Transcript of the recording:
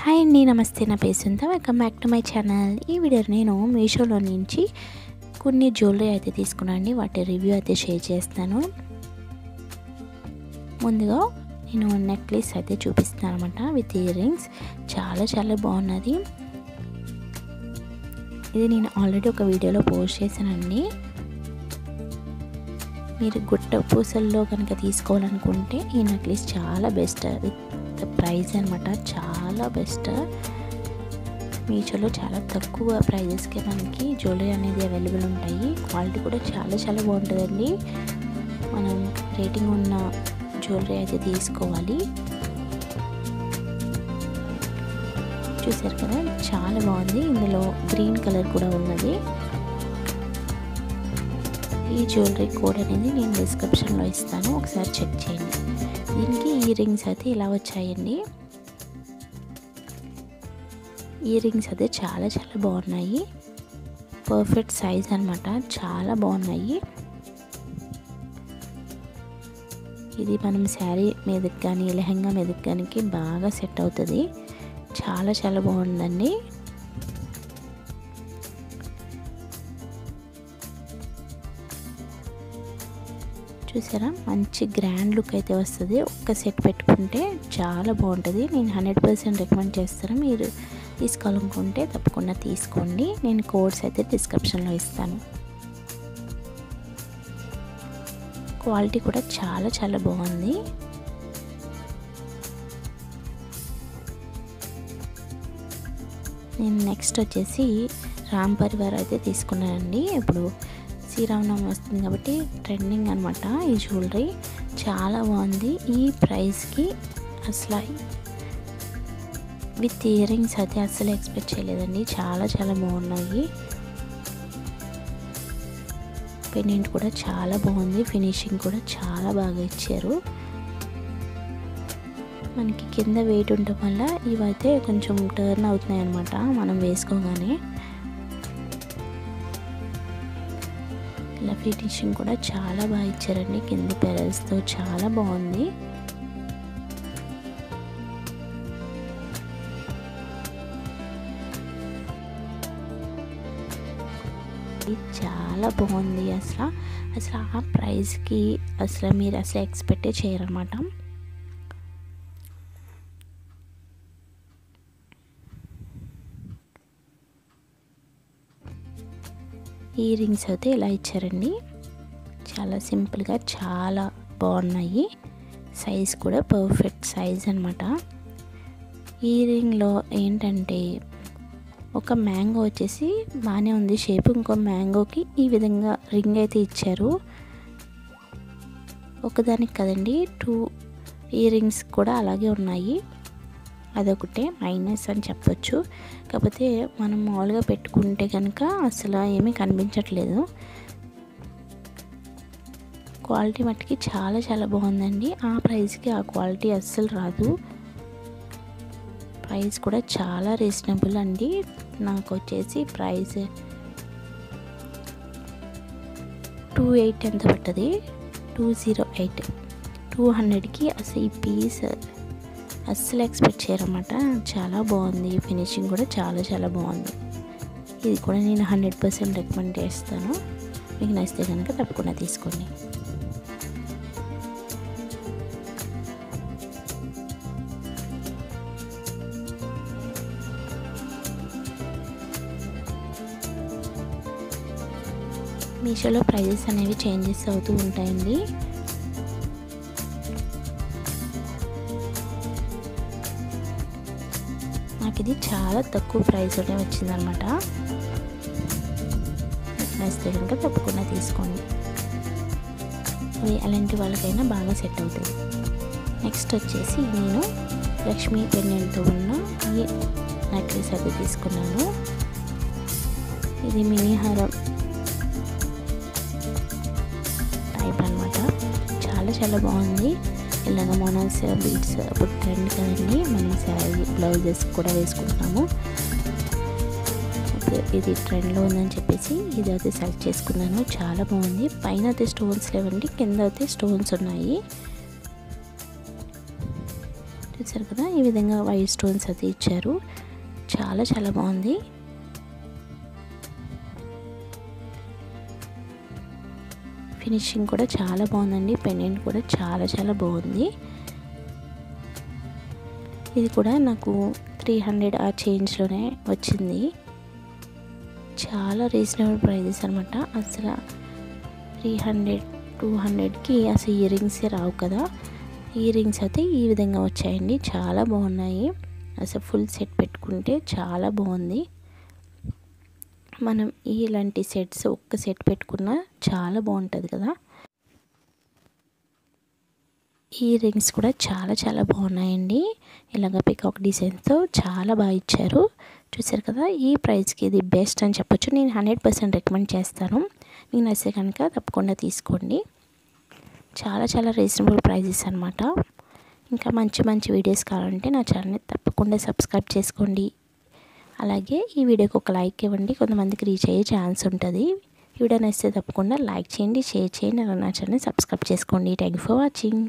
Hi అండి నమస్తే. నా పేరు సుంత welcome back to my channel ఈ వీడియో నేను మీషోలో నుంచి కొన్ని జ్యువెలరీ అయితే తీసుకున్నాను వాటి రివ్యూ అయితే షేర్ చేస్తాను. ముందుగా నేను నెక్లెస్ అయితే చూపిస్తాను అనమాట విత్ ఇయర్ రింగ్స్ చాలా చాలా బాగున్నది. ఇది నేను ఆల్రెడీ ఒక వీడియోలో పోస్ట్ చేశానండి. మీరు గుట్ట పూసల్లో కనుక తీసుకోవాలనుకుంటే ఈ నెక్లెస్ చాలా బెస్ట్ విత్ ప్రైస్ అనమాట చాలా బెస్ట్. మీషోలో చాలా తక్కువ ప్రైజెస్కే మనకి జ్యువెలరీ అనేది అవైలబుల్ ఉంటాయి. క్వాలిటీ కూడా చాలా చాలా బాగుంటుందండి. మనం రేటింగ్ ఉన్న జ్యువెలరీ అయితే తీసుకోవాలి. చూసారు కదా చాలా బాగుంది. ఇందులో గ్రీన్ కలర్ కూడా ఉన్నది. ఈ జ్యువెలరీ కోడ్ అనేది నేను డిస్క్రిప్షన్లో ఇస్తాను. ఒకసారి చెక్ చేయండి. దీనికి ఇయర్ రింగ్స్ అయితే ఇలా వచ్చాయండి. ఇయర్ రింగ్స్ అయితే చాలా చాలా బాగున్నాయి. పర్ఫెక్ట్ సైజ్ అనమాట చాలా బాగున్నాయి. ఇది మనం శారీ మీదకి కానీ లెహంగా మీదకి కానీ బాగా సెట్ అవుతుంది. చాలా చాలా బాగుందండి. చూసారా? మంచి గ్రాండ్ లుక్ అయితే వస్తుంది. ఒక్క సెట్ పెట్టుకుంటే చాలా బాగుంటుంది. నేను హండ్రెడ్ పర్సెంట్ రికమెండ్ చేస్తాను. మీరు తీసుకోవాలనుకుంటే తప్పకుండా తీసుకోండి. నేను కోడ్స్ అయితే డిస్క్రిప్షన్లో ఇస్తాను. క్వాలిటీ కూడా చాలా చాలా బాగుంది. నేను నెక్స్ట్ వచ్చేసి రాంపరివార్ అయితే తీసుకున్నానండి. ఇప్పుడు శ్రీరామనవమి వస్తుంది కాబట్టి ట్రెండింగ్ అనమాట ఈ జ్యువెలరీ చాలా బాగుంది. ఈ ప్రైస్కి అసలు విత్ ఇయర్ రింగ్స్ అయితే అస్సలు ఎక్స్పెక్ట్ చేయలేదండి. చాలా చాలా బాగున్నాయి. పెయింట్ కూడా చాలా బాగుంది. ఫినిషింగ్ కూడా చాలా బాగా ఇచ్చారు. మనకి కింద వెయిట్ ఉండటం వల్ల ఇవైతే కొంచెం టర్న్ అవుతున్నాయి అనమాట మనం వేసుకోగానే. ఇలా ఫినిషింగ్ కూడా చాలా బాగా ఇచ్చారండి. కింది పెరల్స్తో చాలా బాగుంది. చాలా బాగుంది అసలు. అసలు ఆ ప్రైస్కి అసలు మీరు అసలు ఎక్స్పెక్టే చేయరన్నమాట. ఇయర్ రింగ్స్ అయితే ఇలా ఇచ్చారండి. చాలా సింపుల్గా చాలా బాగున్నాయి. సైజ్ కూడా పర్ఫెక్ట్ సైజ్ అనమాట ఇయర్ రింగ్లో ఏంటంటే ఒక మ్యాంగో వచ్చేసి బాగానే ఉంది. షేప్ ఇంకో మ్యాంగోకి ఈ విధంగా రింగ్ అయితే ఇచ్చారు. ఒకదానికి కదండి టూ ఇయర్ రింగ్స్ కూడా అలాగే ఉన్నాయి. అదొకటే మైనస్ అని చెప్పొచ్చు. కాకపోతే మనం మామూలుగా పెట్టుకుంటే కనుక అసలు ఏమీ కనిపించట్లేదు. క్వాలిటీ మట్టుకి చాలా చాలా బాగుందండి. ఆ ప్రైస్కి ఆ క్వాలిటీ అస్సలు రాదు. ప్రైస్ కూడా చాలా రీజనబుల్ అండి. నాకు వచ్చేసి ప్రైస్ టూ ఎయిట్ ఎంత పట్టది టూ జీరో ఎయిట్. టూ హండ్రెడ్కి అసలు ఈ పీస్ అస్సలు ఎక్స్పెక్ట్ చేయరన్నమాట. చాలా బాగుంది. ఫినిషింగ్ కూడా చాలా చాలా బాగుంది. ఇది కూడా నేను హండ్రెడ్ పర్సెంట్ రికమెండ్ చేస్తాను. మీకు నచ్చితే కనుక తప్పకుండా తీసుకోండి. మీషోలో ప్రైజెస్ అనేవి చేంజెస్ అవుతూ ఉంటాయండి. నాకు ఇది చాలా తక్కువ ప్రైస్లోనే వచ్చిందనమాట. నచ్చితే కనుక తప్పకుండా తీసుకోండి. అవి అలాంటి వాళ్ళకైనా బాగా సెట్ అవుతుంది నెక్స్ట్ వచ్చేసి నేను లక్ష్మీ పెన్నెంట్తో ఉన్న ఈ నెక్లెస్ అది తీసుకున్నాను. ఇది మినీ హారం. టైప్ అనమాట చాలా చాలా బాగుంది. ఇలాగ మోనాల్స్ బీడ్స్ ఇప్పుడు ట్రెండ్ కదండి. మనం శారీ బ్లౌజెస్ కూడా వేసుకుంటున్నాము. ఇది ట్రెండ్లో ఉందని చెప్పేసి ఇది అయితే సెలెక్ట్ చేసుకున్నాను. చాలా బాగుంది. పైన అయితే స్టోన్స్ లేవండి. కింద అయితే స్టోన్స్ ఉన్నాయి. చూసారు కదా? ఈ విధంగా వైట్ స్టోన్స్ అది ఇచ్చారు. చాలా చాలా బాగుంది. ఫినిషింగ్ కూడా చాలా బాగుందండి. పెండెంట్ కూడా చాలా చాలా బాగుంది. ఇది కూడా నాకు త్రీ హండ్రెడ్ ఆ చేంజ్లోనే వచ్చింది. చాలా రీజనబుల్ ప్రైజెస్ అనమాట అసలు త్రీ హండ్రెడ్ టూ హండ్రెడ్కి అసలు ఇయర్ రింగ్సే రావు కదా. ఇయర్ రింగ్స్ అయితే ఈ విధంగా వచ్చాయండి. చాలా బాగున్నాయి. అసలు ఫుల్ సెట్ పెట్టుకుంటే చాలా బాగుంది. మనం ఇలాంటి సెట్స్ ఒక్క సెట్ పెట్టుకున్నా చాలా బాగుంటుంది కదా. ఈ రింగ్స్ కూడా చాలా చాలా బాగున్నాయండి. ఇలాగ పికాక్ డిజైన్తో చాలా బాగా ఇచ్చారు. చూసారు కదా ఈ ప్రైస్కి ఇది బెస్ట్ అని చెప్పొచ్చు. నేను హండ్రెడ్ పర్సెంట్ రికమెండ్ చేస్తాను. నేను నచ్చే కనుక తప్పకుండా తీసుకోండి. చాలా చాలా రీజనబుల్ ప్రైజెస్ అనమాట ఇంకా మంచి మంచి వీడియోస్ కావాలంటే నా ఛానల్ని తప్పకుండా సబ్స్క్రైబ్ చేసుకోండి. అలాగే ఈ వీడియోకి ఒక లైక్ ఇవ్వండి. కొంతమందికి రీచ్ అయ్యే ఛాన్స్ ఉంటుంది. ఈ వీడియో నచ్చితే తప్పకుండా లైక్ చేయండి షేర్ చేయండి అలా నా ఛానల్ సబ్స్క్రైబ్ చేసుకోండి. Thank you for watching